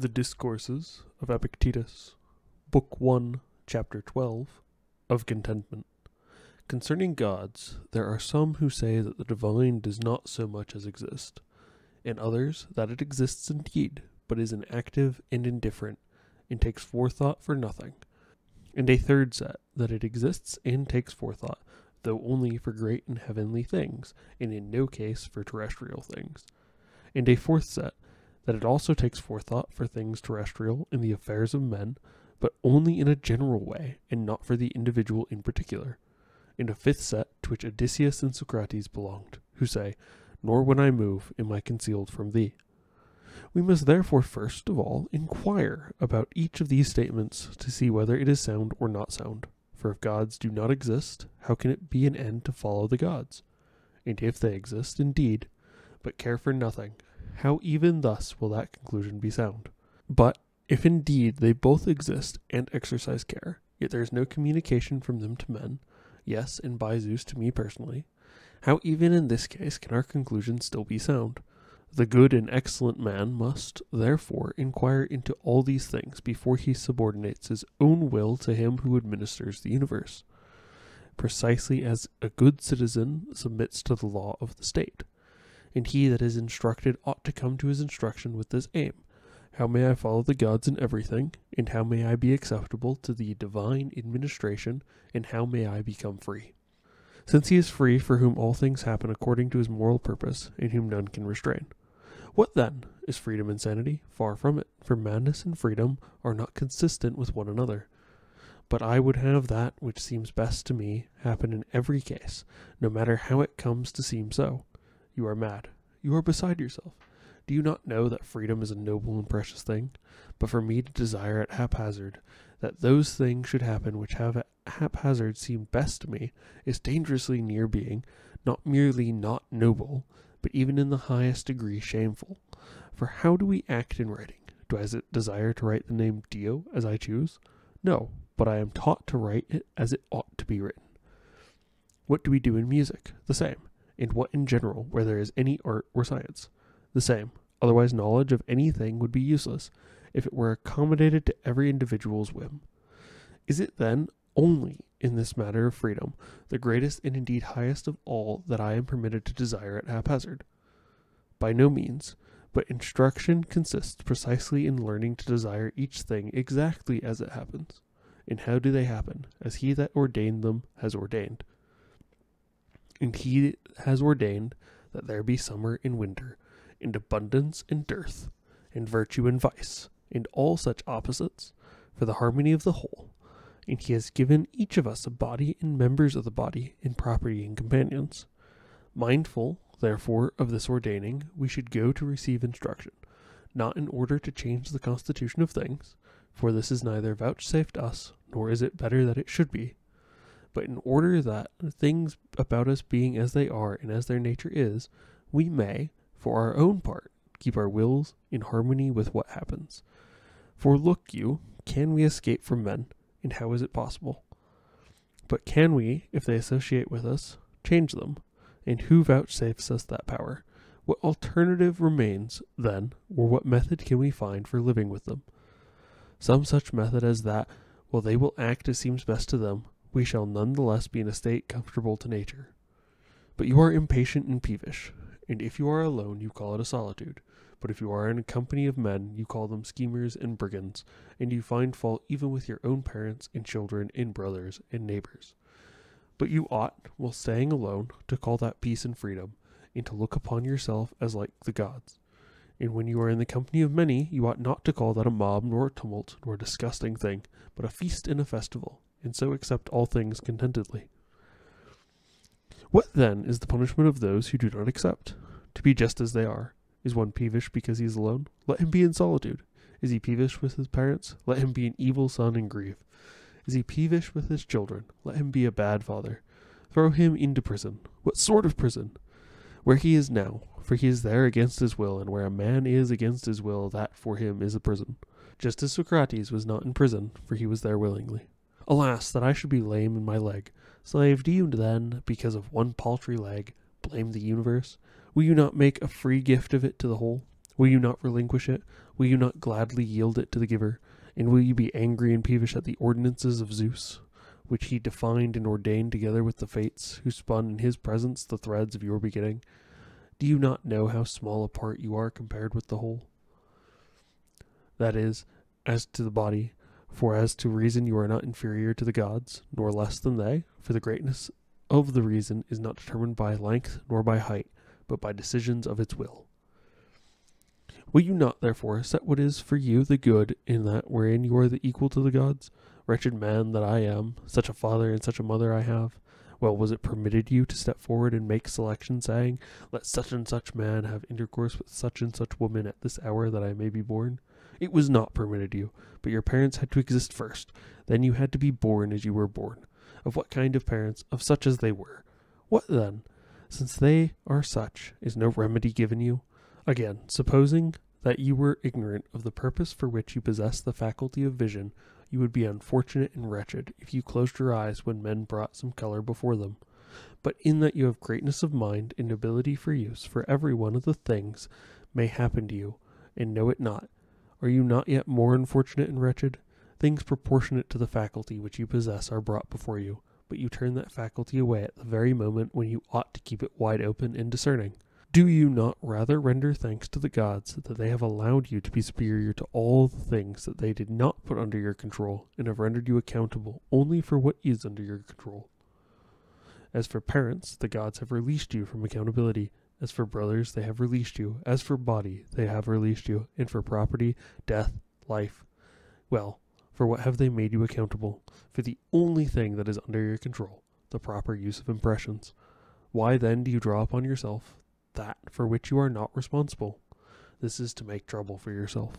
The Discourses of Epictetus, Book 1, Chapter 12, of Contentment. Concerning gods, there are some who say that the divine does not so much as exist, and others that it exists indeed, but is inactive and indifferent, and takes forethought for nothing. And a third set, that it exists and takes forethought, though only for great and heavenly things, and in no case for terrestrial things. And a fourth set, that it also takes forethought for things terrestrial in the affairs of men, but only in a general way, and not for the individual in particular. In a fifth set, to which Odysseus and Socrates belonged, who say, Nor when I move am I concealed from thee. We must therefore first of all inquire about each of these statements to see whether it is sound or not sound. For if gods do not exist, how can it be an end to follow the gods? And if they exist indeed, but care for nothing, how even thus will that conclusion be sound? But if indeed they both exist and exercise care, yet there is no communication from them to men, yes, and by Zeus to me personally, how even in this case can our conclusion still be sound? The good and excellent man must, therefore, inquire into all these things before he subordinates his own will to him who administers the universe, precisely as a good citizen submits to the law of the state. And he that is instructed ought to come to his instruction with this aim How may I follow the gods in everything, and how may I be acceptable to the divine administration, and how may I become free? Since he is free for whom all things happen according to his moral purpose, and whom none can restrain. What then? Is freedom insanity? Far from it, for madness and freedom are not consistent with one another. But I would have that which seems best to me happen in every case, no matter how it comes to seem so. You are mad. You are beside yourself. Do you not know that freedom is a noble and precious thing? But for me to desire at haphazard that those things should happen which have at haphazard seemed best to me is dangerously near being, not merely not noble, but even in the highest degree shameful. For how do we act in writing? Do I desire to write the name Dio as I choose? No, but I am taught to write it as it ought to be written. What do we do in music? The same. And what in general, where there is any art or science? The same. Otherwise, knowledge of anything would be useless if it were accommodated to every individual's whim. Is it then only in this matter of freedom, the greatest and indeed highest of all that I am permitted to desire at haphazard? By no means, but instruction consists precisely in learning to desire each thing exactly as it happens. And how do they happen? As he that ordained them has ordained. And he has ordained that there be summer and winter, and abundance and dearth, and virtue and vice, and all such opposites, for the harmony of the whole. And he has given each of us a body and members of the body, and property and companions. Mindful, therefore, of this ordaining, we should go to receive instruction, not in order to change the constitution of things, for this is neither vouchsafed us, nor is it better that it should be, but in order that things about us being as they are and as their nature is, we may, for our own part, keep our wills in harmony with what happens. For look you, can we escape from men, and how is it possible? But can we, if they associate with us, change them? And who vouchsafes us that power? What alternative remains, then, or what method can we find for living with them? Some such method as that, while they will act as seems best to them, we shall none the less be in a state comfortable to nature. But you are impatient and peevish, and if you are alone, you call it a solitude. But if you are in a company of men, you call them schemers and brigands, and you find fault even with your own parents and children and brothers and neighbors. But you ought, while staying alone, to call that peace and freedom, and to look upon yourself as like the gods. And when you are in the company of many, you ought not to call that a mob, nor a tumult, nor a disgusting thing, but a feast and a festival, and so accept all things contentedly. What then is the punishment of those who do not accept? To be just as they are. Is one peevish because he is alone? Let him be in solitude. Is he peevish with his parents? Let him be an evil son and grieve. Is he peevish with his children? Let him be a bad father. Throw him into prison. What sort of prison? Where he is now, for he is there against his will, and where a man is against his will, that for him is a prison. Just as Socrates was not in prison, for he was there willingly. Alas, that I should be lame in my leg. Slave, do you then, because of one paltry leg, blame the universe? Will you not make a free gift of it to the whole? Will you not relinquish it? Will you not gladly yield it to the giver? And will you be angry and peevish at the ordinances of Zeus, which he defined and ordained together with the fates, who spun in his presence the threads of your beginning? Do you not know how small a part you are compared with the whole? That is, as to the body, for as to reason you are not inferior to the gods, nor less than they, for the greatness of the reason is not determined by length nor by height, but by decisions of its will. Will you not, therefore, set what is for you the good in that wherein you are the equal to the gods? Wretched man that I am, such a father and such a mother I have. Well, was it permitted you to step forward and make selection, saying, Let such and such man have intercourse with such and such woman at this hour that I may be born? It was not permitted you, but your parents had to exist first. Then you had to be born as you were born. Of what kind of parents? Of such as they were. What then? Since they are such, is no remedy given you? Again, supposing that you were ignorant of the purpose for which you possess the faculty of vision, you would be unfortunate and wretched if you closed your eyes when men brought some color before them. But in that you have greatness of mind and ability for use for every one of the things may happen to you, and know it not, are you not yet more unfortunate and wretched? Things proportionate to the faculty which you possess are brought before you, but you turn that faculty away at the very moment when you ought to keep it wide open and discerning. Do you not rather render thanks to the gods that they have allowed you to be superior to all the things that they did not put under your control, and have rendered you accountable only for what is under your control? As for parents, the gods have released you from accountability, as for brothers, they have released you. As for body, they have released you. And for property, death, life. Well, for what have they made you accountable? For the only thing that is under your control, the proper use of impressions. Why then do you draw upon yourself that for which you are not responsible? This is to make trouble for yourself.